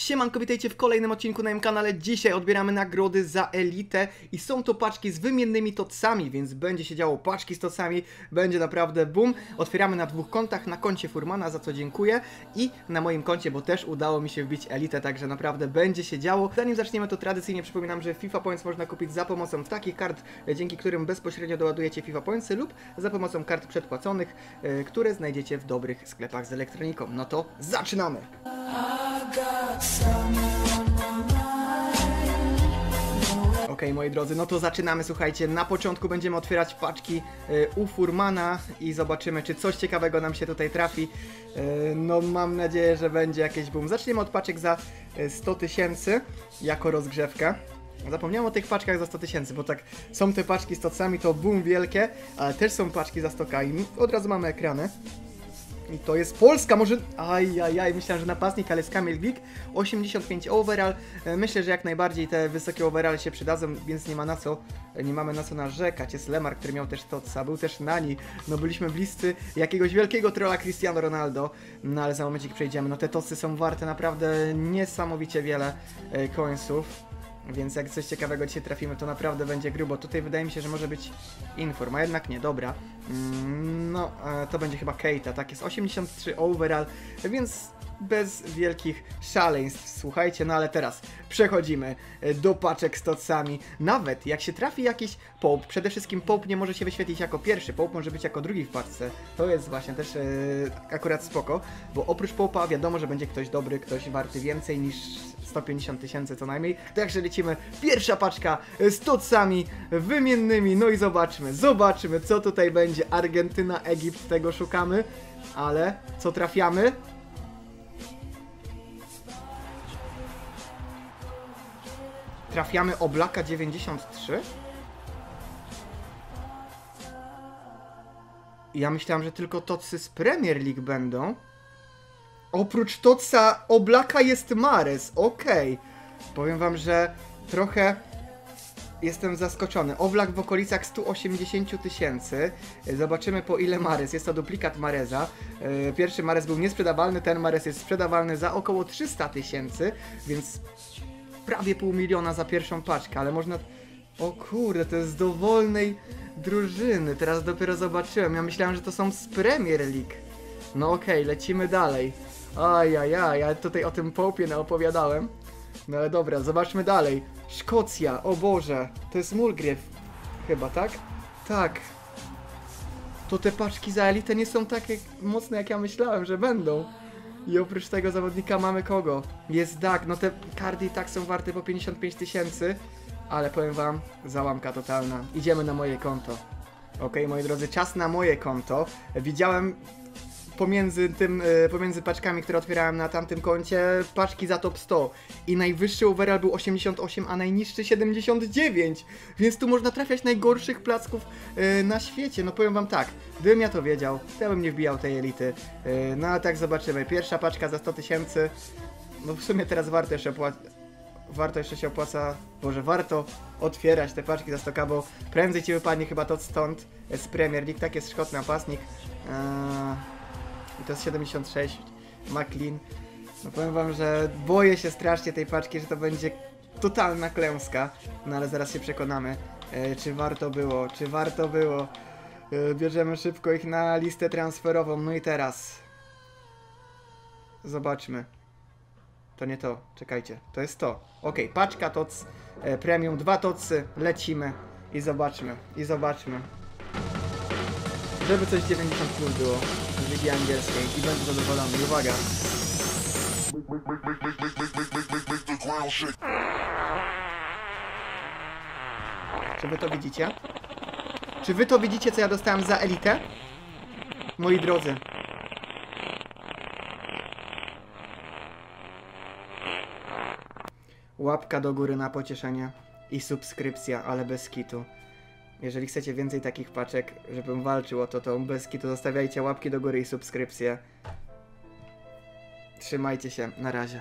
Siemanko, witajcie w kolejnym odcinku na moim kanale. Dzisiaj odbieramy nagrody za elitę i są to paczki z wymiennymi tocami, więc będzie się działo paczki z tocami, będzie naprawdę boom. Otwieramy na dwóch kontach, na koncie Furmana, za co dziękuję i na moim koncie, bo też udało mi się wbić elitę, także naprawdę będzie się działo. Zanim zaczniemy, to tradycyjnie przypominam, że FIFA Points można kupić za pomocą takich kart, dzięki którym bezpośrednio doładujecie FIFA Pointsy lub za pomocą kart przedpłaconych, e, które znajdziecie w dobrych sklepach z elektroniką. No to zaczynamy! Okej, moi drodzy, no to zaczynamy, słuchajcie, na początku będziemy otwierać paczki y, u Furmana i zobaczymy, czy coś ciekawego nam się tutaj trafi. Y, no mam nadzieję, że będzie jakieś boom. Zaczniemy od paczek za y, 100 tysięcy jako rozgrzewkę. Zapomniałem o tych paczkach za 100 tysięcy, bo tak są te paczki z tocami, to boom wielkie, ale też są paczki za 100 i od razu mamy ekrany. I to jest Polska, może... Ajajaj, myślałem, że napastnik, ale jest Kamil Glik. 85 overall. E, Myślę, że jak najbardziej te wysokie overall się przydadzą, więc nie ma na co, nie mamy na co narzekać. Jest Lemar, który miał też Totsa, był też Nani. No byliśmy bliscy jakiegoś wielkiego trolla Cristiano Ronaldo. No ale za momencik przejdziemy. No te Totsy są warte naprawdę niesamowicie wiele e, coinsów. Więc jak coś ciekawego dzisiaj trafimy, to naprawdę będzie grubo. Tutaj wydaje mi się, że może być Inform, a jednak nie, dobra. Mm, No, e, to będzie chyba Keita, tak jest 83 overall, więc bez wielkich szaleństw, słuchajcie, no ale teraz przechodzimy e, do paczek z tocami. Nawet jak się trafi jakiś Pope, przede wszystkim Pope nie może się wyświetlić jako pierwszy, Pope może być jako drugi w paczce. To jest właśnie też e, akurat spoko, bo oprócz Pope'a wiadomo, że będzie ktoś dobry, ktoś warty więcej niż 150 tysięcy co najmniej. Także lecimy. Pierwsza paczka z tocami wymiennymi. No i zobaczmy, zobaczmy co tutaj będzie. Argentyna, Egipt, tego szukamy. Ale co trafiamy? Trafiamy Oblaka 93? Ja myślałem, że tylko tocy z Premier League będą. Oprócz Toca Oblaka jest Mares, okej. Powiem wam, że trochę jestem zaskoczony. Oblak w okolicach 180 tysięcy. Zobaczymy po ile Mares. Jest to duplikat Mareza. Yy, Pierwszy Mares był niesprzedawalny, ten Mares jest sprzedawalny za około 300 tysięcy, więc prawie pół miliona za pierwszą paczkę, ale można... O kurde, to jest z dowolnej drużyny. Teraz dopiero zobaczyłem. Ja myślałem, że to są z Premier League. No okej, lecimy dalej. Ajajaj, ja tutaj o tym popie naopowiadałem. No ale dobra, zobaczmy dalej. Szkocja, o Boże, to jest Mulgrew. Chyba, tak? Tak. To te paczki za elitę nie są takie mocne, jak ja myślałem, że będą. I oprócz tego zawodnika mamy kogo? Jest Dak, no te karty i tak są warte po 55 tysięcy, ale powiem wam, załamka totalna. Idziemy na moje konto. Okej, moi drodzy, czas na moje konto. Widziałem pomiędzy tym, e, pomiędzy paczkami, które otwierałem na tamtym koncie, paczki za top 100 i najwyższy overall był 88, a najniższy 79, więc tu można trafiać najgorszych placków e, na świecie, no powiem wam tak, gdybym ja to wiedział, to bym nie wbijał tej elity, E, no ale tak zobaczymy, pierwsza paczka za 100 tysięcy, no w sumie teraz warto jeszcze opłacać, warto jeszcze się opłaca, może warto otwierać te paczki za 100k, bo prędzej ci wypadnie chyba to stąd. Z Premier League, tak jest szkotny napastnik, Eee, i to jest 76 McLean. No powiem wam, że boję się strasznie tej paczki, że to będzie totalna klęska. No ale zaraz się przekonamy, e, czy warto było, czy warto było. E, bierzemy szybko ich na listę transferową. No i teraz. Zobaczmy. To nie to, czekajcie, to jest to. Ok, paczka TOC e, Premium, dwa TOCy, lecimy i zobaczmy, i zobaczmy. Żeby coś 90 plus było z ligi angielskiej i będę zadowolony. Uwaga. Czy wy to widzicie? Czy wy to widzicie, co ja dostałem za elitę? Moi drodzy. Łapka do góry na pocieszenie i subskrypcja, ale bez kitu. Jeżeli chcecie więcej takich paczek, żebym walczył o to, to bez kitu zostawiajcie łapki do góry i subskrypcje. Trzymajcie się, na razie.